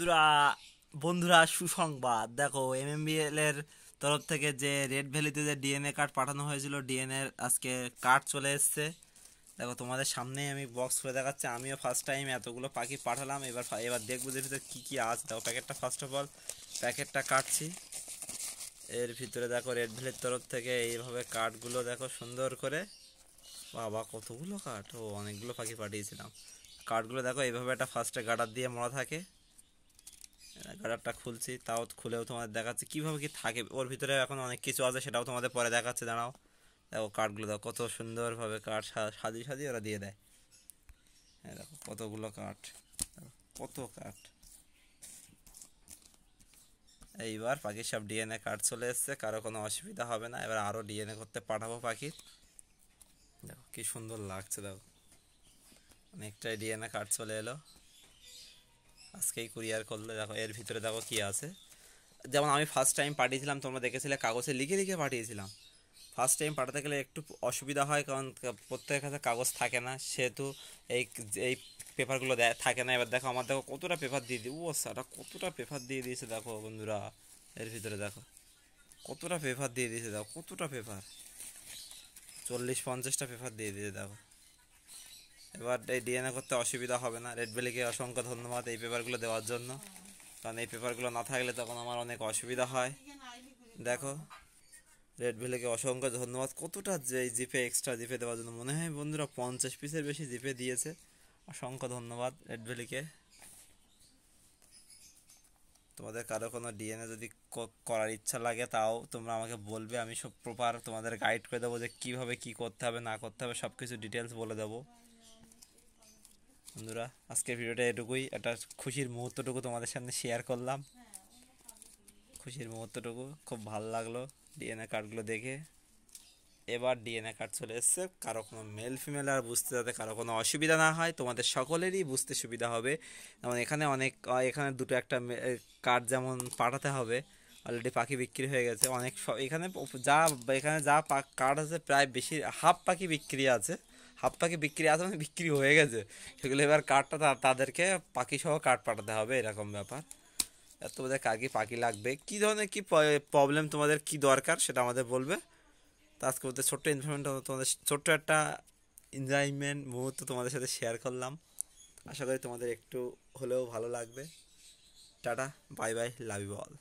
বন্ধুরা বন্ধুরা, সুসংবাদ। দেখো এমএমবিএল এর তরফ থেকে যে রেড ভ্যালিতে যে ডিএনএ কার্ড পাঠানো হয়েছিল ডিএনএ আজকে কার্ড চলে এসছে। দেখো, তোমাদের সামনেই আমি বক্স করে দেখাচ্ছি। আমিও ফার্স্ট টাইম এতগুলো পাখি পাঠালাম। এবার এবার দেখব যে ভিতরে কী কী আছে। দেখো প্যাকেটটা ফার্স্ট অফ অল প্যাকেটটা কাটছি। এর ভিতরে দেখো, রেড ভ্যালির তরফ থেকে এইভাবে কার্ডগুলো দেখো, সুন্দর করে। বাবা, কতগুলো কার্ড ও, অনেকগুলো পাখি পাঠিয়েছিলাম। কার্ডগুলো দেখো, এইভাবে একটা ফার্স্টে গার্ডার দিয়ে মরা থাকে। গার্ডারটা খুলছি তাও খুলেও তোমাদের দেখাচ্ছি কীভাবে কি থাকে। ওর ভিতরে এখন অনেক কিছু আছে সেটাও তোমাদের পরে দেখাচ্ছে দাঁড়াও। দেখো কার্ডগুলো দেখো কত সুন্দরভাবে কার্ড সাজিয়ে সাজিয়ে ওরা দিয়ে দেয়। হ্যাঁ দেখো কতগুলো দেখো, কত কার্ড এইবার পাখির সব ডিএনএ কার্ড চলে এসছে কারও কোনো অসুবিধা হবে না। এবার আরও ডিএনএ করতে পাঠাবো পাখির। দেখো কি সুন্দর লাগছে দেখো। অনেকটাই ডিএনএ কার্ড চলে এলো। আজকেই কুরিয়ার করলে, দেখো এর ভিতরে দেখো কি আছে। যেমন আমি ফার্স্ট টাইম পাঠিয়েছিলাম, তোমরা দেখেছিলে, কাগজে লিখে লিখে পাঠিয়েছিলাম। ফার্স্ট টাইম পাঠাতে গেলে একটু অসুবিধা হয়, কারণ প্রত্যেকের কাছে কাগজ থাকে না, সেহেতু এই এই পেপারগুলো থাকে না। এবার দেখো আমার দেখো কতটা পেপার দিয়ে দিই ও সাটা কতটা পেপার দিয়ে দিয়েছে দেখো বন্ধুরা। এর ভিতরে দেখো, কতটা পেপার দিয়ে দিয়েছে দেখো, কতটা পেপার চল্লিশ পঞ্চাশটা পেপার দিয়ে দিয়েছে দেখো। এবার এই ডিএনএ করতে অসুবিধা হবে না। রেড বেলিকে অসংখ্য ধন্যবাদ এই পেপারগুলো দেওয়ার জন্য। কারণ এই পেপারগুলো না থাকলে তখন আমার অনেক অসুবিধা হয়। দেখো রেড ভ্যালিকে অসংখ্য ধন্যবাদ। কতটা যে জিপে এক্সট্রা জিপে দেওয়ার জন্য মনে হয় বন্ধুরা পঞ্চাশ পিসের বেশি জিপে দিয়েছে। অসংখ্য ধন্যবাদ রেড ভ্যালিকে তোমাদের কারও কোনো ডিএনএ যদি করার ইচ্ছা লাগে তাও তোমরা আমাকে বলবে। আমি সব প্রপার তোমাদের গাইড করে দেবো যে কীভাবে কী করতে হবে, না করতে হবে সব কিছু ডিটেলস বলে দেবো। বন্ধুরা, আজকের ভিডিওটা এটুকুই। একটা খুশির মুহূর্তটুকু তোমাদের সামনে শেয়ার করলাম। খুশির মুহূর্তটুকু, খুব ভালো লাগল ডিএনএ কার্ডগুলো দেখে। এবার ডিএনএ কার্ড চলে এসছে। কারও কোনো মেল ফিমেল আর বুঝতে যাতে কারও কোনো অসুবিধা না হয়, তোমাদের সকলেরই বুঝতে সুবিধা হবে। যেমন এখানে অনেক এখানে দুটো একটা কার্ড যেমন পাঠাতে হবে অলরেডি পাখি বিক্রি হয়ে গেছে। অনেক এখানে যা এখানে যা কার্ড আছে, প্রায় বেশি হাফ পাখি বিক্রি আছে। হাফ পাখি বিক্রি আছে মানে বিক্রি হয়ে গেছে। সেগুলো এবার তা- তাদেরকে পাখি সহ কার্ড পাঠাতে হবে, এরকম ব্যাপার। আর তোমাদের কাকি পাখি লাগবে। কি ধরনের কি প্রবলেম তোমাদের কি দরকার সেটা আমাদের বলবে? তো আজকে ওদের ছোট্ট ইনফরমেশন তোমাদের ছোট্ট একটা এনজয়মেন্ট মুহূর্ত তোমাদের সাথে শেয়ার করলাম। আশা করি তোমাদের একটু হলেও ভালো লাগবে। Tata bye bye love you all